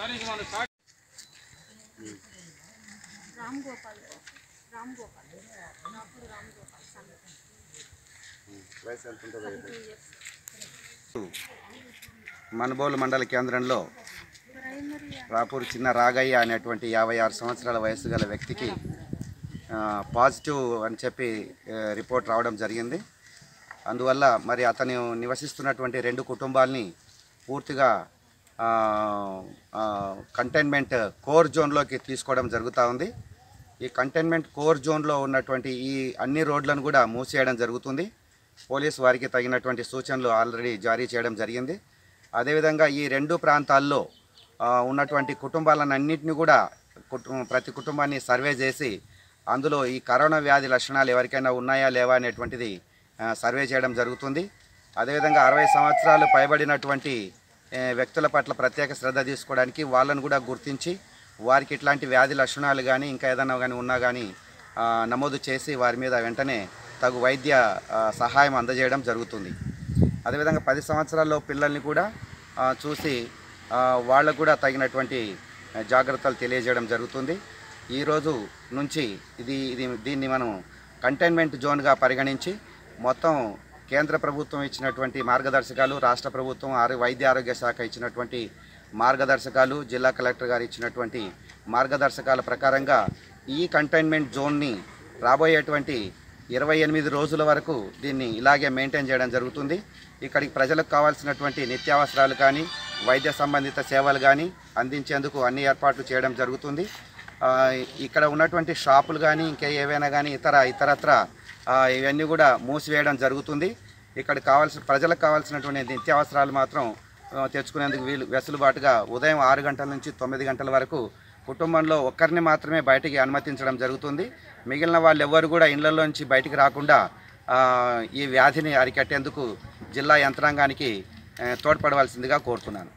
రామ్ గోపాల్ రామ్ గోపాల్ రామ్ గోపాల్ మనబోలు మండల కేంద్రంలో రాపూర్ చిన్న రాగయ్య అనేటువంటి యాభై ఆరు సంవత్సరాల వయసు గల వ్యక్తికి పాజిటివ్ అని చెప్పి రిపోర్ట్ రావడం జరిగింది. అందువల్ల మరి అతను నివసిస్తున్నటువంటి రెండు కుటుంబాలని పూర్తిగా కంటైన్మెంట్ కోర్ జోన్లోకి తీసుకోవడం జరుగుతూ ఉంది. ఈ కంటైన్మెంట్ కోర్ జోన్లో ఉన్నటువంటి ఈ అన్ని రోడ్లను కూడా మూసేయడం జరుగుతుంది. పోలీస్ వారికి తగినటువంటి సూచనలు ఆల్రెడీ జారీ చేయడం జరిగింది. అదేవిధంగా ఈ రెండు ప్రాంతాల్లో ఉన్నటువంటి కుటుంబాలన్నింటినీ కూడా ప్రతి కుటుంబాన్ని సర్వే చేసి అందులో ఈ కరోనా వ్యాధి లక్షణాలు ఎవరికైనా ఉన్నాయా లేవా అనేటువంటిది సర్వే చేయడం జరుగుతుంది. అదేవిధంగా అరవై సంవత్సరాలు పైబడినటువంటి వ్యక్తుల పట్ల ప్రత్యేక శ్రద్ధ తీసుకోవడానికి వాళ్ళను కూడా గుర్తించి వారికి ఇట్లాంటి వ్యాధి లక్షణాలు కానీ ఇంకా ఏదైనా కానీ ఉన్నా కానీ నమోదు చేసి వారి మీద వెంటనే తగు వైద్య సహాయం అందజేయడం జరుగుతుంది. అదేవిధంగా పది సంవత్సరాల్లో పిల్లల్ని కూడా చూసి వాళ్ళకు కూడా తగినటువంటి జాగ్రత్తలు తెలియజేయడం జరుగుతుంది. ఈరోజు నుంచి ఇది ఇది దీన్ని మనం కంటైన్మెంట్ జోన్గా పరిగణించి మొత్తం కేంద్ర ప్రభుత్వం ఇచ్చినటువంటి మార్గదర్శకాలు రాష్ట్ర ప్రభుత్వం ఆరో వైద్య ఆరోగ్య శాఖ ఇచ్చినటువంటి మార్గదర్శకాలు జిల్లా కలెక్టర్ గారు ఇచ్చినటువంటి మార్గదర్శకాల ప్రకారంగా ఈ కంటైన్మెంట్ జోన్ని రాబోయేటువంటి ఇరవై ఎనిమిది రోజుల వరకు దీన్ని ఇలాగే మెయింటైన్ చేయడం జరుగుతుంది. ఇక్కడికి ప్రజలకు కావాల్సినటువంటి నిత్యావసరాలు కానీ వైద్య సంబంధిత సేవలు కానీ అందించేందుకు అన్ని ఏర్పాట్లు చేయడం జరుగుతుంది. ఇక్కడ ఉన్నటువంటి షాపులు కానీ ఇంకా ఏవైనా కానీ ఇతర ఇతరత్ర ఇవన్నీ కూడా మూసివేయడం జరుగుతుంది. ఇక్కడ కావాల్సిన ప్రజలకు కావాల్సినటువంటి నిత్యావసరాలు మాత్రం తెచ్చుకునేందుకు వీలు వెసులుబాటుగా ఉదయం ఆరు గంటల నుంచి తొమ్మిది గంటల వరకు కుటుంబంలో ఒక్కరిని మాత్రమే బయటికి అనుమతించడం జరుగుతుంది. మిగిలిన వాళ్ళు ఎవ్వరు కూడా ఇళ్ళలోంచి బయటికి రాకుండా ఈ వ్యాధిని అరికట్టేందుకు జిల్లా యంత్రాంగానికి తోడ్పడవలసిందిగా కోరుతున్నాను.